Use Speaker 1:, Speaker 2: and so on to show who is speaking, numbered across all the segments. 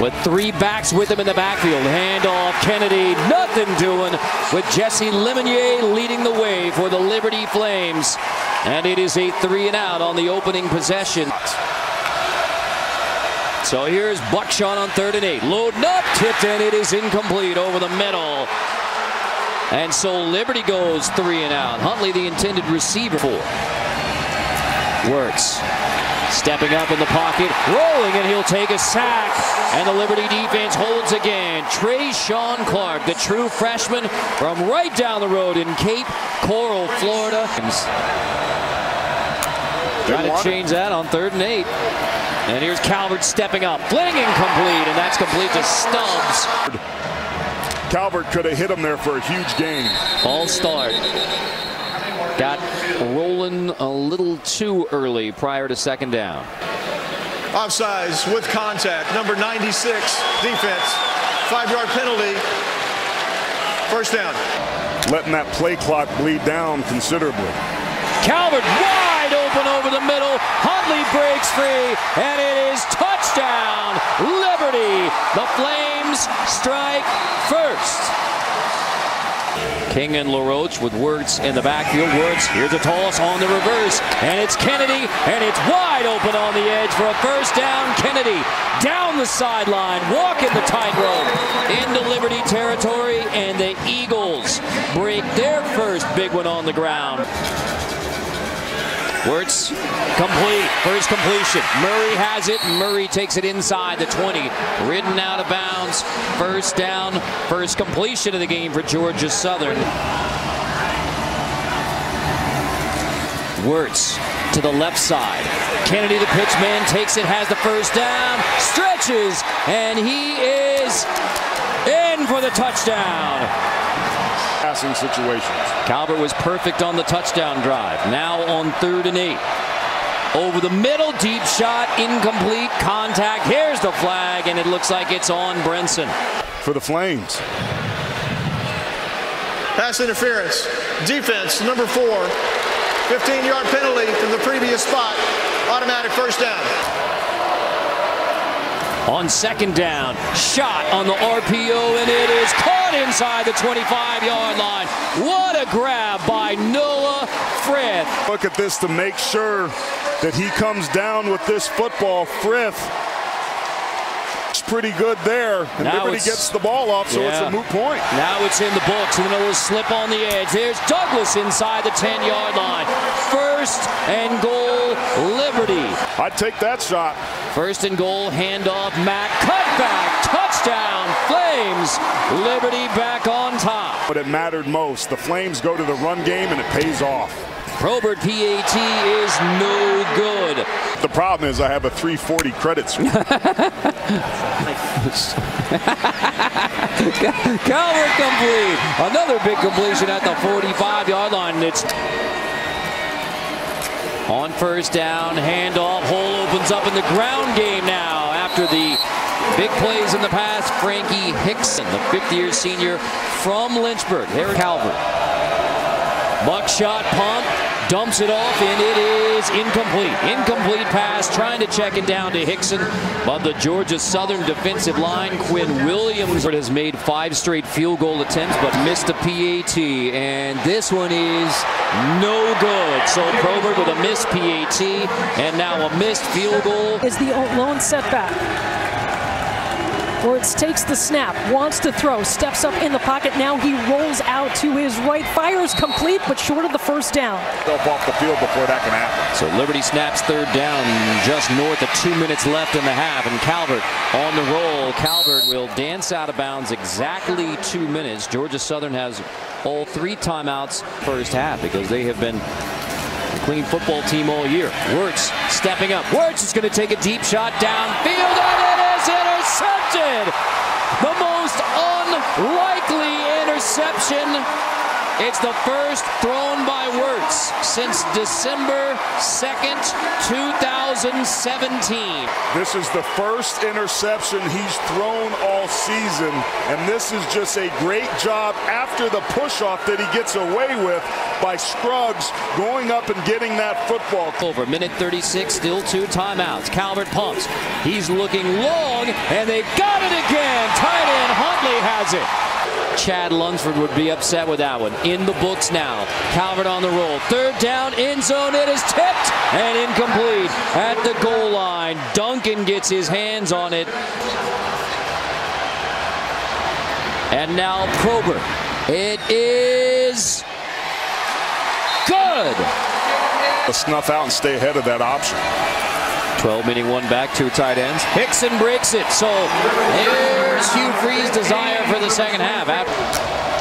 Speaker 1: with three backs with him in the backfield. Handoff, Kennedy, nothing doing with Jesse Lemonier leading the way for the Liberty Flames. And it is a three and out on the opening possession. So here's Buckshot on third and eight. Loading up, tipped, and it is incomplete over the middle. And so Liberty goes three and out. Huntley, the intended receiver for. Werts stepping up in the pocket, rolling, and he'll take a sack. And the Liberty defense holds again. TreShaun Clark, the true freshman from right down the road in Cape Coral, Florida. Trying to change that on third and eight. And here's Calvert stepping up, flinging complete, and that's complete to Stubbs.
Speaker 2: Calvert could have hit him there for a huge gain.
Speaker 1: All start. Got rolling a little too early prior to second down.
Speaker 3: Offsides with contact, number 96, defense. Five-yard penalty. First down.
Speaker 2: Letting that play clock bleed down considerably.
Speaker 1: Calvert wide open over the middle. Huntley breaks free, and it is touchdown, Liberty. The Flames strike first. King and LaRoche with Werts in the backfield. Werts, here's a toss on the reverse, and it's Kennedy, and it's wide open on the edge for a first down. Kennedy down the sideline, walking the tightrope into Liberty territory, and the Eagles break their first big one on the ground. Werts complete. First completion. Murray has it. Murray takes it inside the 20. Ridden out of bounds. First down. First completion of the game for Georgia Southern. Werts to the left side. Kennedy, the pitch man, takes it, has the first down, stretches, and he is in for the touchdown
Speaker 2: passing situations.
Speaker 1: Calvert was perfect on the touchdown drive. Now on third and eight. Over the middle, deep shot, incomplete, contact. Here's the flag, and it looks like it's on Brenson.
Speaker 2: For the Flames.
Speaker 3: Pass interference. Defense, number four. 15-yard penalty from the previous spot. Automatic first down.
Speaker 1: On second down, shot on the RPO, and it is caught inside the 25-yard line. What a grab by Noah Frith.
Speaker 2: Look at this to make sure that he comes down with this football. Frith pretty good there. And
Speaker 1: now
Speaker 2: Liberty gets the ball off, so
Speaker 1: yeah.
Speaker 2: it's a moot point.
Speaker 1: Now it's in the books, and then it'll slip on the edge. There's Douglas inside the 10-yard line. First and goal, Liberty.
Speaker 2: I'd take that shot.
Speaker 1: First and goal, handoff, Mack, cutback, touchdown, Flames. Liberty back on top.
Speaker 2: But it mattered most. The Flames go to the run game, and it pays off.
Speaker 1: Probert PAT is no good.
Speaker 2: The problem is I have a 340 credit score.
Speaker 1: Calvert complete. Another big completion at the 45-yard line. It's on first down, handoff, hole opens up in the ground game now after the big plays in the past. Frankie Hickson, the fifth-year senior from Lynchburg. There, Calvert. Buckshot pump, dumps it off, and it is incomplete. Incomplete pass, trying to check it down to Hickson, but the Georgia Southern defensive line, Quinn Williams, has made five straight field goal attempts, but missed a PAT, and this one is no good. So Probert with a missed PAT, and now a missed field goal.
Speaker 4: Is the lone setback. Werts takes the snap, wants to throw, steps up in the pocket. Now he rolls out to his right, fires complete, but short of the first down.
Speaker 2: off the field before that can happen.
Speaker 1: So Liberty snaps third down, just north of two minutes left in the half, and Calvert on the roll. Calvert will dance out of bounds exactly two minutes. Georgia Southern has all three timeouts first half because they have been a clean football team all year. Werts stepping up. Werts is going to take a deep shot downfield, and it is intercepted. The most unlikely interception It's the first thrown by Werts since December 2nd, 2017.
Speaker 2: This is the first interception he's thrown all season, and this is just a great job after the push-off that he gets away with by Scruggs going up and getting that football.
Speaker 1: Over minute 36, still two timeouts. Calvert pumps. He's looking long, and they got it again. Tight end Huntley has it. Chad Lunsford would be upset with that one. In the books now. Calvert on the roll. Third down, end zone. It is tipped and incomplete at the goal line. Duncan gets his hands on it. And now Probert. It is good.
Speaker 2: A snuff out and stay ahead of that option.
Speaker 1: 12 meaning one back, two tight ends. Hickson breaks it. So there's Hugh Freeze' desire for the second half.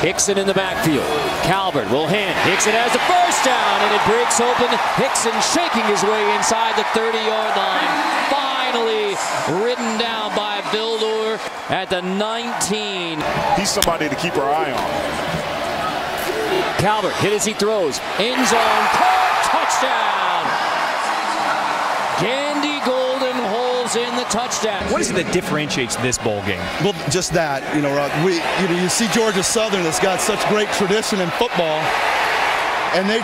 Speaker 1: Hickson in the backfield. Calvert will hand. Hickson has the first down, and it breaks open. Hickson shaking his way inside the 30-yard line. Finally ridden down by Vildor at the 19.
Speaker 2: He's somebody to keep our eye on.
Speaker 1: Calvert hit as he throws. End zone. Touchdown. Gandy Golden holds in the touchdown.
Speaker 5: What is it that differentiates this bowl game?
Speaker 6: Well, just that, you know, we, you know, you see Georgia Southern that's got such great tradition in football, and they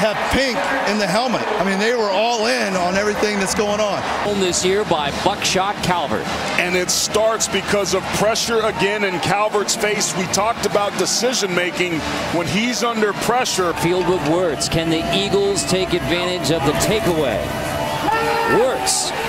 Speaker 6: have pink in the helmet. I mean, they were all in on everything that's going on.
Speaker 1: This year by Buckshot Calvert.
Speaker 2: And it starts because of pressure again in Calvert's face. We talked about decision making when he's under pressure.
Speaker 1: Field with Werts. Can the Eagles take advantage of the takeaway? Werts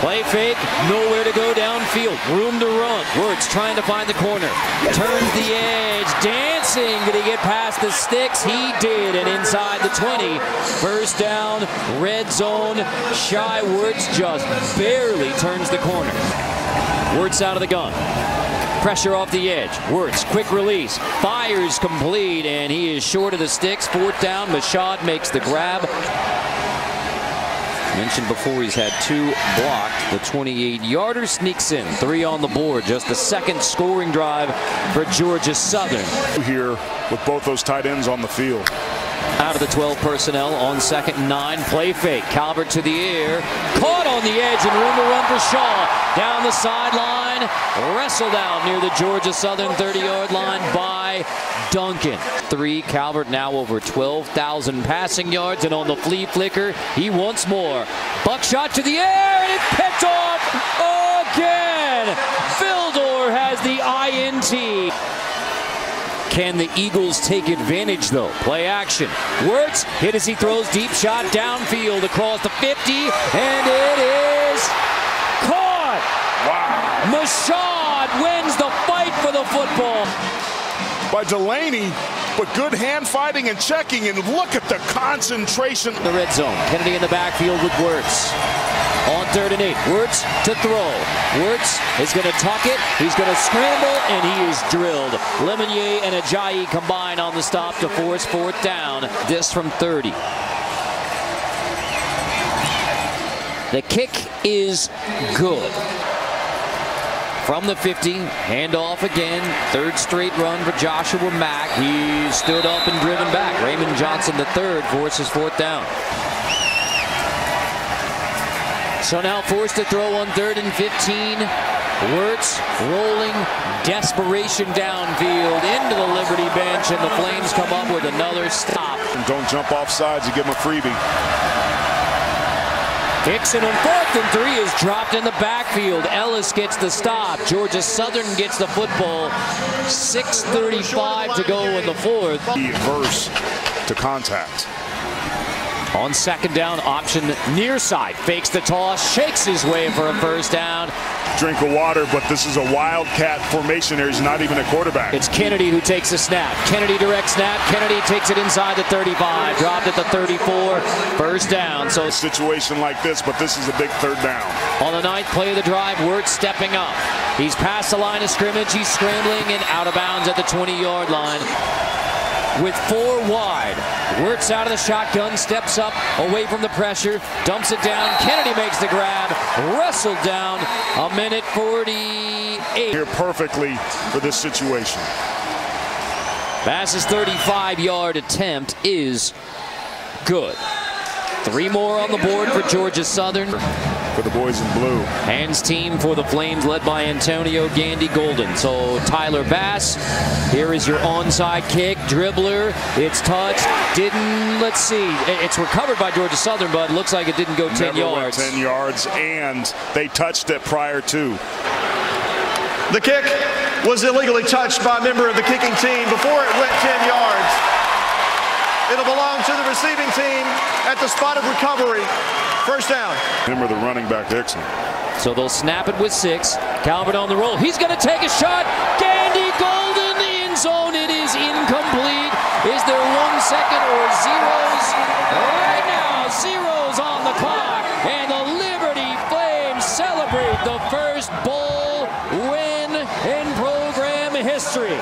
Speaker 1: Play fake, nowhere to go downfield. Room to run. Werts trying to find the corner. Turns the edge, dancing. Did he get past the sticks? He did, and inside the 20. First down, red zone. Shai Werts just barely turns the corner. Werts out of the gun. Pressure off the edge. Werts, quick release. Fires complete, and he is short of the sticks. Fourth down. Mashad makes the grab. Mentioned before he's had two blocked. The 28-yarder sneaks in. Three on the board. Just the second scoring drive for Georgia Southern.
Speaker 2: Here with both those tight ends on the field.
Speaker 1: Out of the 12 personnel on second and nine. Play fake. Calvert to the air. Caught on the edge and room to run for Shaw. Down the sideline. Wrestled out near the Georgia Southern 30-yard line by Duncan. Three. Calvert now over 12,000 passing yards. And on the flea flicker, he wants more. Buckshot to the air. And it picked off again. Vildor has the INT. Can the Eagles take advantage, though? Play action. Werts hit as he throws deep shot downfield across the 50, and it is. Mashad wins the fight for the football.
Speaker 2: By Delaney, but good hand fighting and checking, and look at the concentration.
Speaker 1: The red zone. Kennedy in the backfield with Werts. On third and eight, Werts to throw. Werts is going to tuck it. He's going to scramble, and he is drilled. Lemonier and Ajayi combine on the stop to force fourth down. This from 30. The kick is good. From the 50, handoff again. Third straight run for Joshua Mack. He stood up and driven back. Raymond Johnson, the third, forces fourth down. So now forced to throw on third and 15. Werts rolling desperation downfield into the Liberty bench, and the Flames come up with another stop.
Speaker 2: Don't jump off sides. You give him a freebie.
Speaker 1: Hickson on fourth and three is dropped in the backfield. Ellis gets the stop. Georgia Southern gets the football. 6.35 to go in the fourth.
Speaker 2: Adverse to contact.
Speaker 1: On second down, option near side. Fakes the toss, shakes his way for a first down.
Speaker 2: Drink of water, but this is a wildcat formation There's not even a quarterback.
Speaker 1: It's Kennedy who takes the snap. Kennedy direct snap. Kennedy takes it inside the 35. Dropped at the 34. First down. So
Speaker 2: a situation like this, but this is a big third down.
Speaker 1: On the ninth play of the drive, Werts stepping up. He's past the line of scrimmage. He's scrambling and out of bounds at the 20-yard line with four wide. Werts out of the shotgun, steps up away from the pressure, dumps it down. Kennedy makes the grab, wrestled down a minute 48.
Speaker 2: Here perfectly for this situation.
Speaker 1: Bass's 35-yard attempt is good. Three more on the board for Georgia Southern.
Speaker 2: For the boys in blue.
Speaker 1: Hands team for the Flames led by Antonio Gandy Golden. So Tyler Bass, here is your onside kick, dribbler. It's touched. Didn't, let's see. It's recovered by Georgia Southern, but looks like it didn't go 10
Speaker 2: Never
Speaker 1: yards.
Speaker 2: Went 10 yards, and they touched it prior to.
Speaker 3: The kick was illegally touched by a member of the kicking team before it went 10 yards. It'll belong to the receiving team at the spot of recovery. First down.
Speaker 2: Remember the running back Hickson.
Speaker 1: So they'll snap it with six. Calvin on the roll. He's going to take a shot. Gandy Golden, the end zone. It is incomplete. Is there one second or zeros? Right now, zeros on the clock. And the Liberty Flames celebrate the first bowl win in program history.